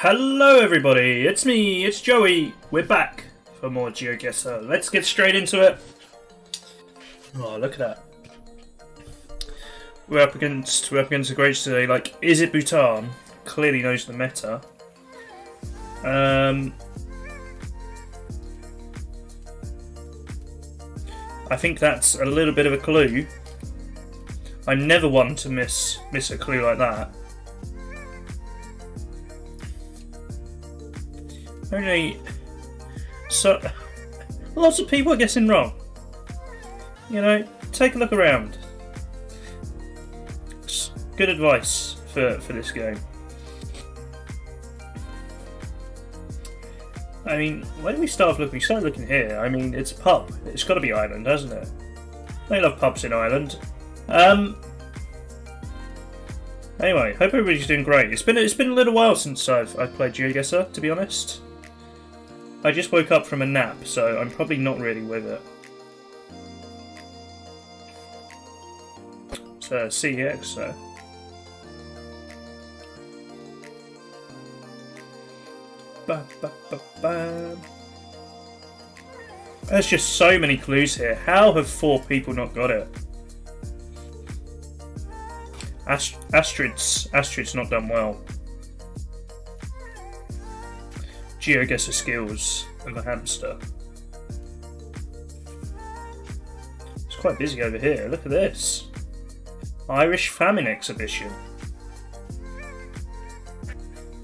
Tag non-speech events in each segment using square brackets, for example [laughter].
Hello everybody, it's me, it's Joey. We're back for more GeoGuessr. Let's get straight into it. Oh, look at that. We're up against we're up against a great today. Like, is it Bhutan? Clearly knows the meta. Um, I think that's a little bit of a clue. I'm never one to miss miss a clue like that. Only so lots of people are guessing wrong. You know, take a look around. It's good advice for, for this game. I mean, when do we start looking? Start looking here. I mean, it's a pub. It's got to be Ireland, hasn't it? They love pubs in Ireland. Um. Anyway, hope everybody's doing great. It's been it's been a little while since I've I've played GeoGuessr, to be honest. I just woke up from a nap, so I'm probably not really with it. Uh, CX, so. Ba, ba, ba. There's just so many clues here. How have four people not got it? Ast Astrid's Astrid's not done well. GeoGuessr skills and the hamster. It's quite busy over here. Look at this. Irish famine exhibition.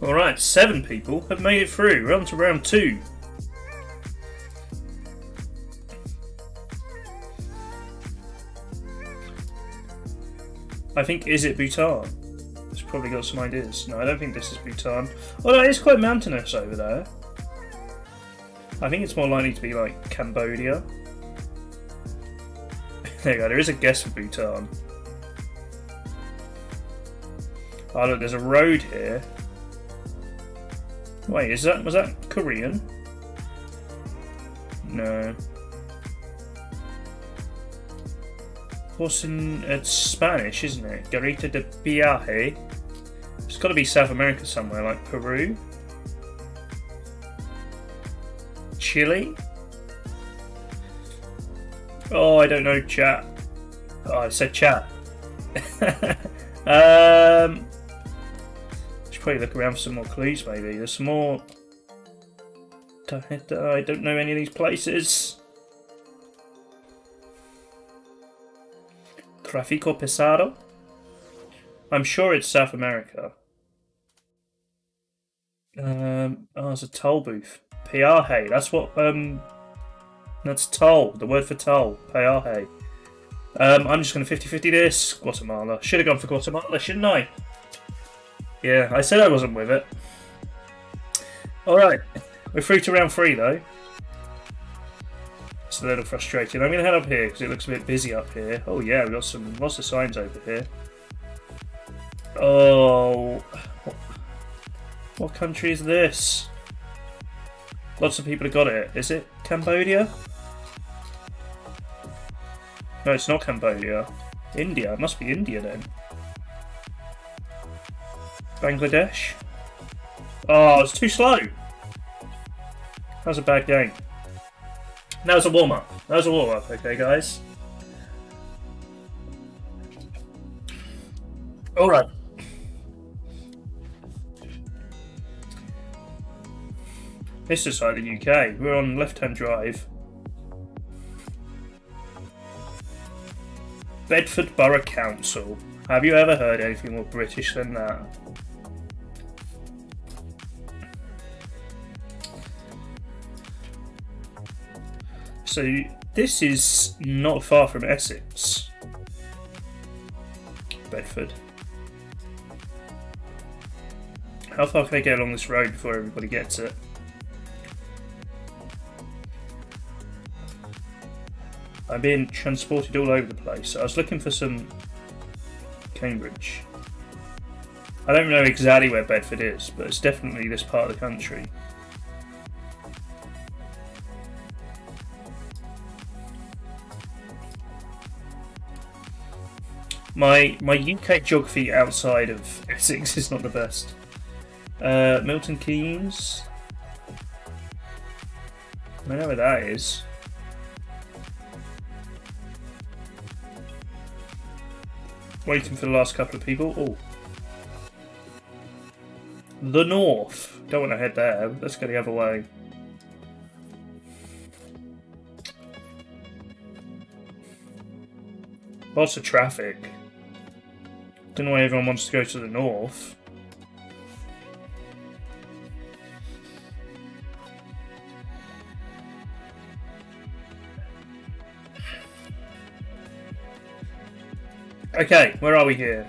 Alright, seven people have made it through. We're on to round two. I think, is it Bhutan? It's probably got some ideas. No, I don't think this is Bhutan. Although it is quite mountainous over there. I think it's more likely to be like Cambodia. [laughs] there you go, there is a guess for Bhutan. Oh look, there's a road here. Wait, is that was that Korean? No. What's in it's Spanish, isn't it? Garita de Viaje. Got to be South America somewhere, like Peru, Chile. Oh, I don't know, chat. Oh, I said chat. [laughs] um, should probably look around for some more clues. Maybe there's some more. I don't know any of these places. Trafico Pesado. I'm sure it's South America. Um, oh, it's a toll booth. Peaje. That's what. Um, that's toll. The word for toll. Peaje. Um, I'm just going to 50-50 this. Guatemala. Should have gone for Guatemala, shouldn't I? Yeah, I said I wasn't with it. All right, we're through to round three though. It's a little frustrating. I'm going to head up here because it looks a bit busy up here. Oh yeah, we've got some lots of signs over here. Oh, what country is this? Lots of people have got it. Is it Cambodia? No, it's not Cambodia. India. It must be India then. Bangladesh. Oh, it's too slow. That was a bad game. That was a warm-up. That was a warm-up, okay, guys? Alright. This is like the UK. We're on left-hand drive. Bedford Borough Council. Have you ever heard anything more British than that? So this is not far from Essex. Bedford. How far can I get along this road before everybody gets it? I'm being transported all over the place. I was looking for some Cambridge. I don't know exactly where Bedford is, but it's definitely this part of the country. My my UK geography outside of [laughs] Essex is not the best. Uh, Milton Keynes. I know where that is. Waiting for the last couple of people. Oh. The North. Don't want to head there. Let's go the other way. Lots of traffic. Don't know why everyone wants to go to the north. Okay, where are we here?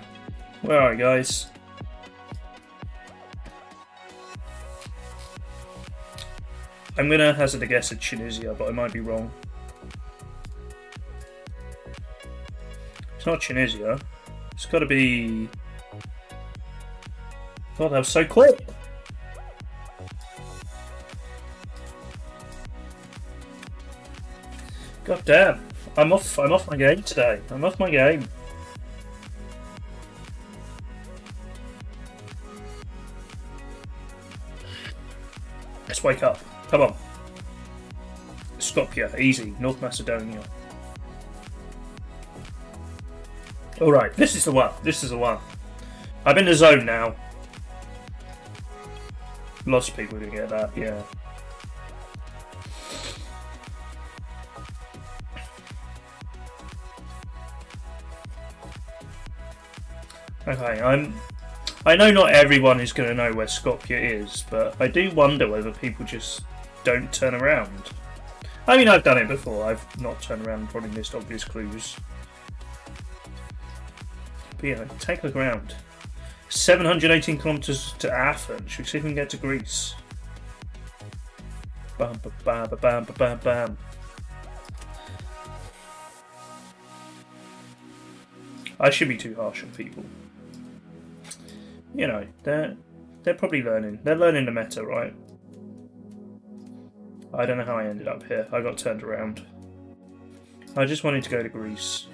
Where are we, guys? I'm gonna hazard a guess at Tunisia, but I might be wrong. It's not Tunisia. It's gotta be... God, that was so quick! God damn. I'm off I'm off my game today. I'm off my game. Wake up. Come on. Skopje, easy. North Macedonia. Alright, this is the one. This is the one. I'm in the zone now. Lots of people didn't get that, yeah. Okay, I'm I know not everyone is going to know where Skopje is, but I do wonder whether people just don't turn around. I mean, I've done it before. I've not turned around and probably missed obvious clues. But yeah, take a look around. 718 kilometres to Athens. Should we see if we can get to Greece? Bam, bam, bam, bam, bam, bam. I should be too harsh on people you know, they're they're probably learning. They're learning the meta, right? I don't know how I ended up here. I got turned around. I just wanted to go to Greece.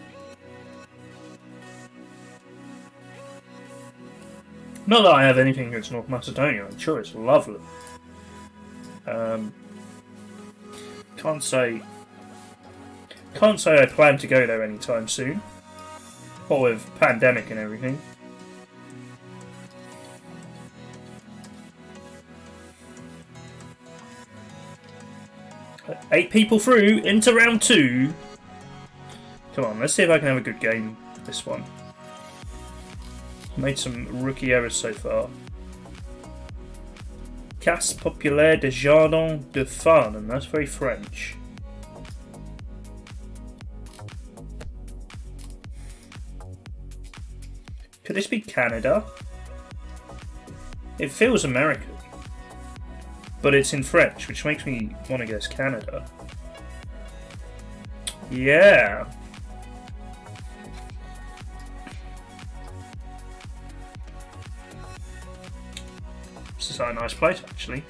Not that I have anything against North Macedonia. I'm sure it's lovely. Um, can't say. Can't say I plan to go there anytime soon. What with pandemic and everything. Eight people through into round two. Come on, let's see if I can have a good game this one. Made some rookie errors so far. Casse Populaire de Jardin de Fun, and that's very French. Could this be Canada? It feels American. But it's in French, which makes me want to guess Canada. Yeah. This is a nice place, actually.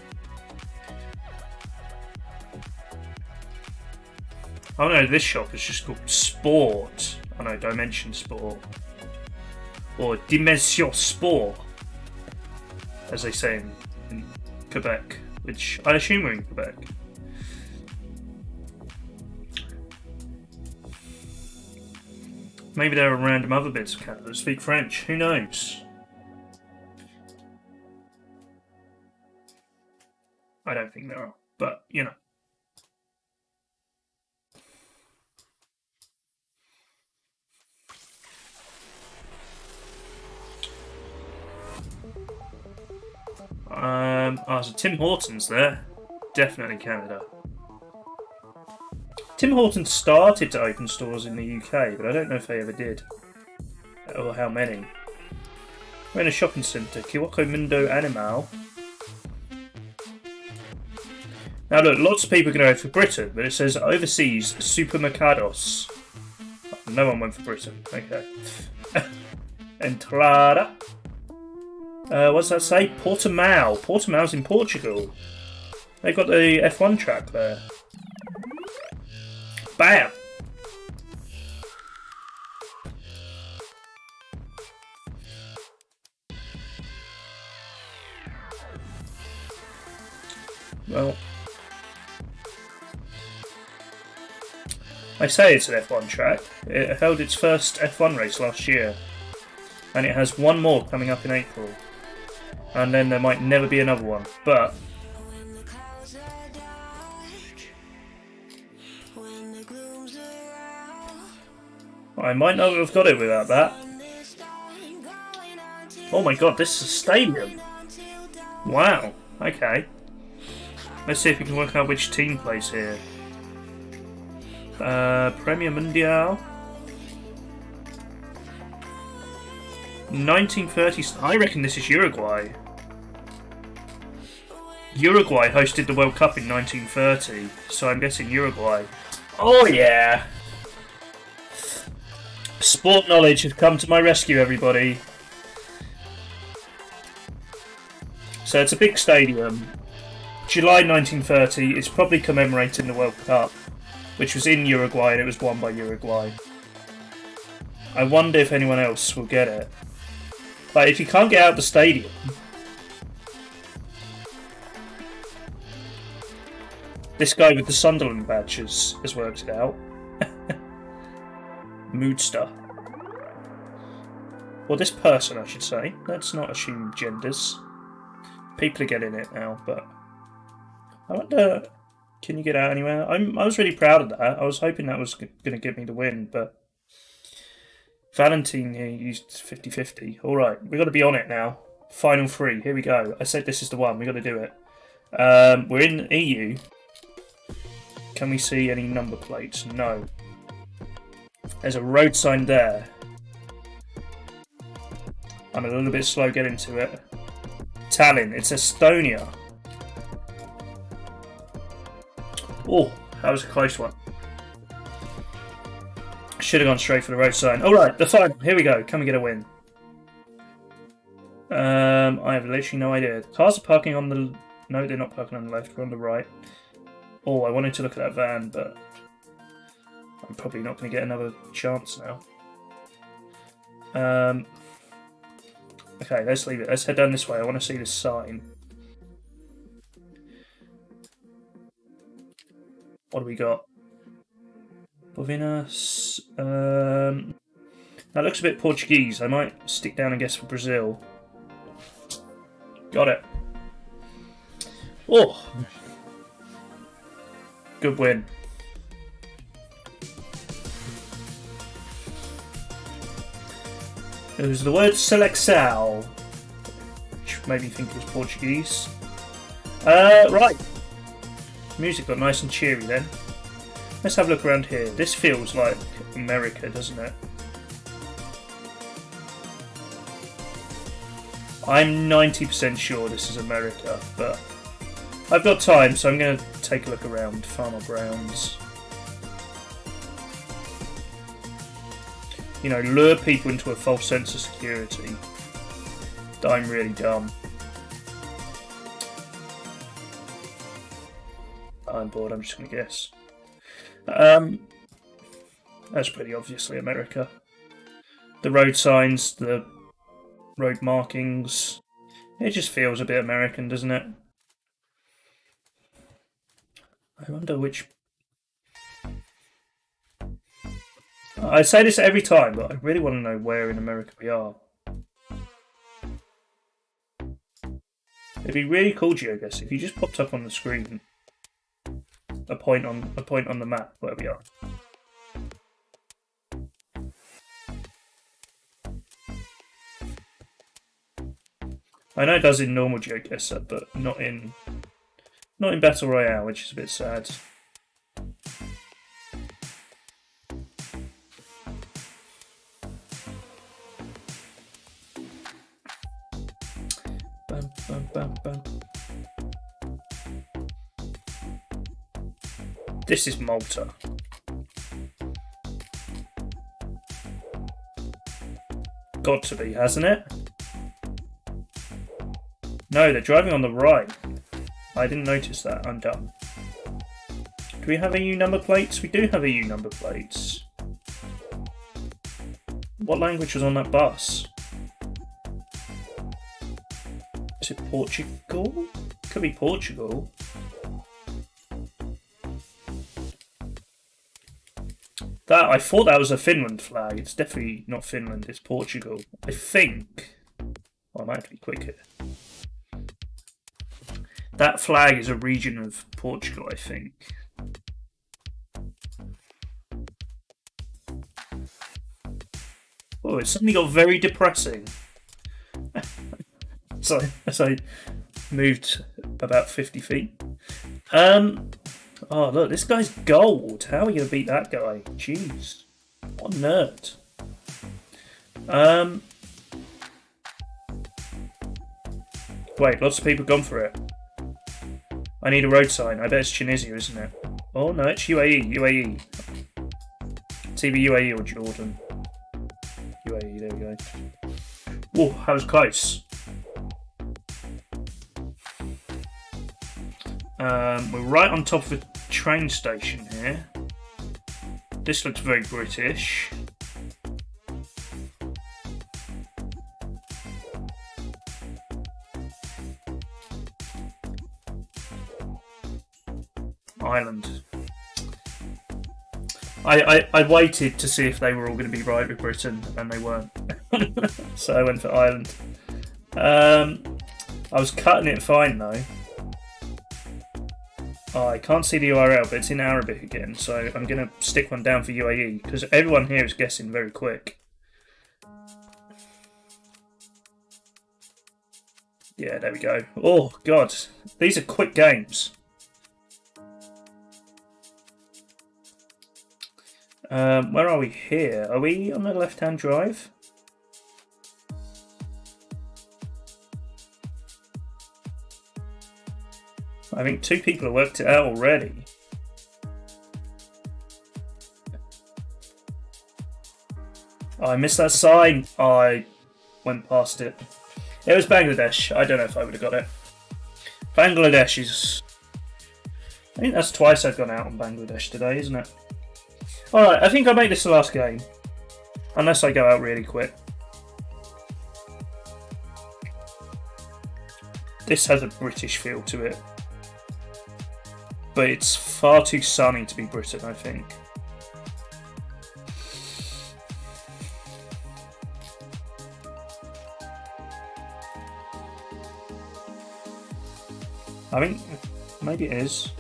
Oh no, this shop is just called Sport. Oh no, Dimension Sport. Or Dimension Sport, as they say in, in Quebec which I assume are in Quebec. Maybe there are random other bits of Canada that speak French. Who knows? I don't think there are, but you know. Um, oh, so Tim Hortons there. Definitely Canada. Tim Hortons started to open stores in the UK, but I don't know if they ever did. Or how many. We're in a shopping centre, Kiwako Mundo Animal. Now look, lots of people are going to go for Britain, but it says overseas supermercados. No one went for Britain. Okay. [laughs] Entrada. Uh, what's that say? Portimao. Portimao's in Portugal. They've got the F1 track there. Bam! Well, I say it's an F1 track. It held its first F1 race last year, and it has one more coming up in April. And then there might never be another one. But I might not have got it without that. Oh my god, this is a stadium. Wow, okay. Let's see if we can work out which team plays here. Uh, Premier Mundial. 1930s. I reckon this is Uruguay. Uruguay hosted the World Cup in 1930, so I'm guessing Uruguay. Oh yeah! Sport knowledge has come to my rescue, everybody. So it's a big stadium. July 1930 is probably commemorating the World Cup, which was in Uruguay and it was won by Uruguay. I wonder if anyone else will get it. But if you can't get out of the stadium, this guy with the Sunderland badges has worked it out. [laughs] Moodster. Well, this person, I should say. Let's not assume genders. People are getting it now, but I wonder, can you get out anywhere? I'm, I was really proud of that. I was hoping that was going to give me the win, but Valentine here used 50-50. All right, we've got to be on it now. Final three. Here we go. I said this is the one. We've got to do it. Um, we're in EU. Can we see any number plates? No. There's a road sign there. I'm a little bit slow getting to it. Tallinn. It's Estonia. Oh, that was a close one. Should have gone straight for the road sign. Alright, the final. Here we go. Can we get a win? Um, I have literally no idea. Cars are parking on the... No, they're not parking on the left. We're on the right. Oh, I wanted to look at that van, but... I'm probably not going to get another chance now. Um, okay, let's leave it. Let's head down this way. I want to see this sign. What do we got? Bovinas. Um, that looks a bit Portuguese. I might stick down and guess for Brazil. Got it. Oh! Good win. It was the word Seleção, which made me think it was Portuguese. Uh, right. Music got nice and cheery then. Let's have a look around here. This feels like America, doesn't it? I'm 90% sure this is America, but I've got time, so I'm going to take a look around Farmer Brown's. You know, lure people into a false sense of security. I'm really dumb. I'm bored, I'm just going to guess. Um, that's pretty obviously America. The road signs, the road markings. It just feels a bit American, doesn't it? I wonder which. I say this every time, but I really want to know where in America we are. It'd be really cool, GeoGuessr, if you just popped up on the screen a point on a point on the map where we are. I know it does in normal GeoGuessr, but not in not in Battle Royale, which is a bit sad. This is Malta. Got to be, hasn't it? No, they're driving on the right. I didn't notice that. I'm dumb. Do we have EU number plates? We do have EU number plates. What language was on that bus? Is it Portugal? Could be Portugal. That I thought that was a Finland flag. It's definitely not Finland. It's Portugal. I think. Well, I might have to be quick here. That flag is a region of Portugal, I think. Oh, it suddenly got very depressing. [laughs] so as I moved about 50 feet. Um, oh, look, this guy's gold. How are we going to beat that guy? Jeez. What a nerd. Um, wait, lots of people gone for it. I need a road sign. I bet it's Tunisia, isn't it? Oh, no, it's UAE. UAE. Either UAE or Jordan. UAE, there we go. Whoa, that was close. Um, we're right on top of train station here. This looks very British. Ireland. I, I, I waited to see if they were all going to be right with Britain, and they weren't. [laughs] so I went for Ireland. Um, I was cutting it fine though. I can't see the URL, but it's in Arabic again, so I'm going to stick one down for UAE, because everyone here is guessing very quick. Yeah, there we go. Oh, God. These are quick games. Um, where are we here? Are we on the left-hand drive? I think two people have worked it out already. Oh, I missed that sign. I went past it. It was Bangladesh. I don't know if I would have got it. Bangladesh is... I think that's twice I've gone out on Bangladesh today, isn't it? Alright, I think I'll make this the last game. Unless I go out really quick. This has a British feel to it but it's far too sunny to be Britain, I think. I think maybe it is.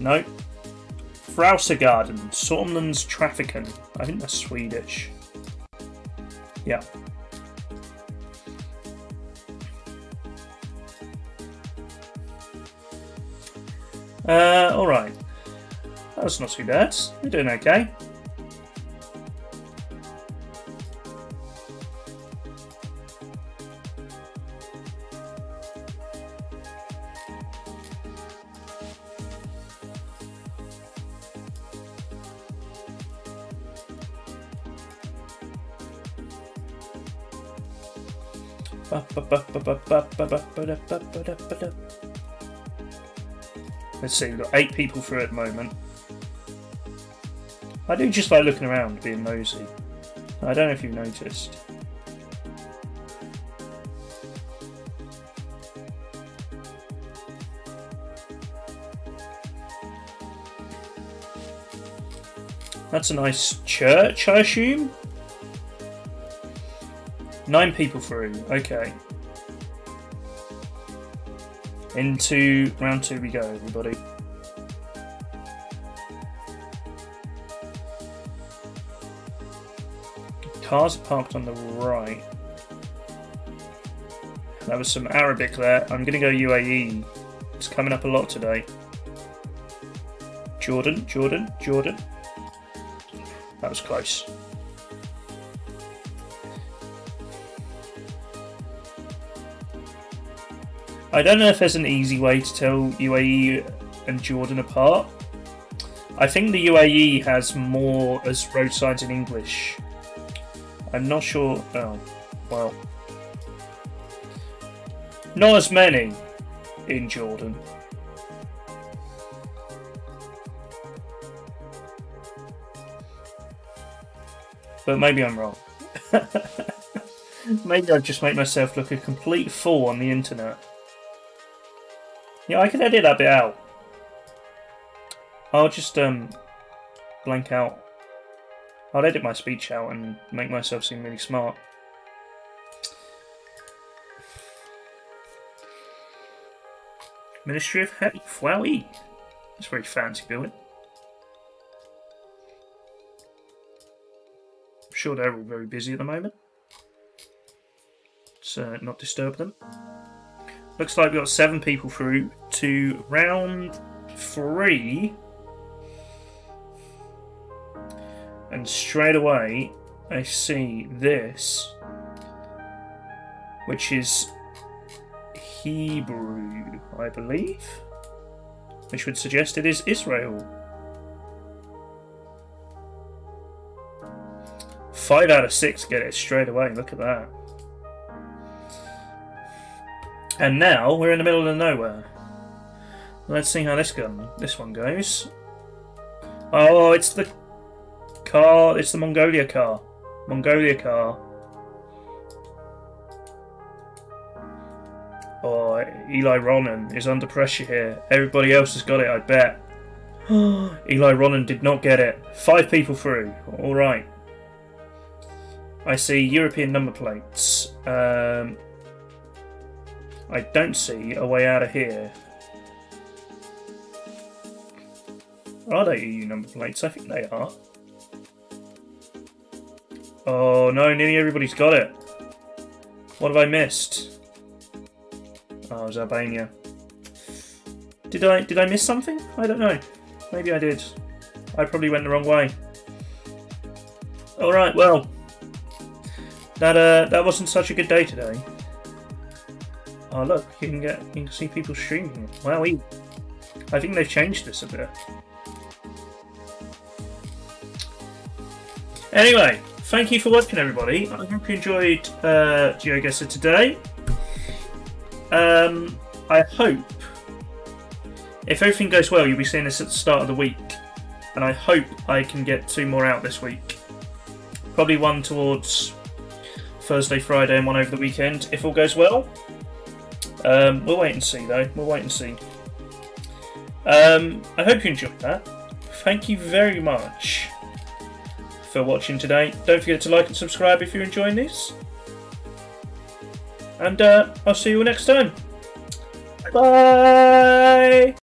No. Frausegarden, Sormlands Trafiken. I think that's Swedish. Yeah. Uh, alright. That's not too bad. We're doing okay. Let's see, we've got eight people through at the moment. I do just like looking around, being nosy. I don't know if you've noticed. That's a nice church, I assume? Nine people through, okay. Into round two we go, everybody. Cars parked on the right. That was some Arabic there. I'm going to go UAE. It's coming up a lot today. Jordan, Jordan, Jordan. That was close. I don't know if there's an easy way to tell UAE and Jordan apart. I think the UAE has more as road signs in English. I'm not sure. Oh, well. Not as many in Jordan. But maybe I'm wrong. [laughs] maybe I've just make myself look a complete fool on the internet. Yeah, I can edit that bit out. I'll just um blank out I'll edit my speech out and make myself seem really smart. Ministry of Health. Wowie. That's very fancy building. I'm sure they're all very busy at the moment. So not disturb them. Looks like we've got seven people through to round three. And straight away, I see this, which is Hebrew, I believe, which would suggest it is Israel. Five out of six get it straight away. Look at that. And now we're in the middle of nowhere. Let's see how this gun, this one goes. Oh, it's the car. It's the Mongolia car. Mongolia car. Oh, Eli Ronan is under pressure here. Everybody else has got it, I bet. [gasps] Eli Ronan did not get it. Five people through. All right. I see European number plates. Um, I don't see a way out of here. Are they EU number plates? I think they are. Oh no, nearly everybody's got it. What have I missed? Oh, it was Albania. Did I did I miss something? I don't know. Maybe I did. I probably went the wrong way. Alright, well. That uh that wasn't such a good day today. Oh look, you can get you can see people streaming. Wow, I think they've changed this a bit. Anyway, thank you for watching, everybody. I hope you enjoyed uh, GeoGuessr today. Um, I hope, if everything goes well, you'll be seeing this at the start of the week. And I hope I can get two more out this week. Probably one towards Thursday, Friday, and one over the weekend, if all goes well. Um, we'll wait and see, though. We'll wait and see. Um, I hope you enjoyed that. Thank you very much for watching today. Don't forget to like and subscribe if you're enjoying this. And uh, I'll see you all next time. Bye!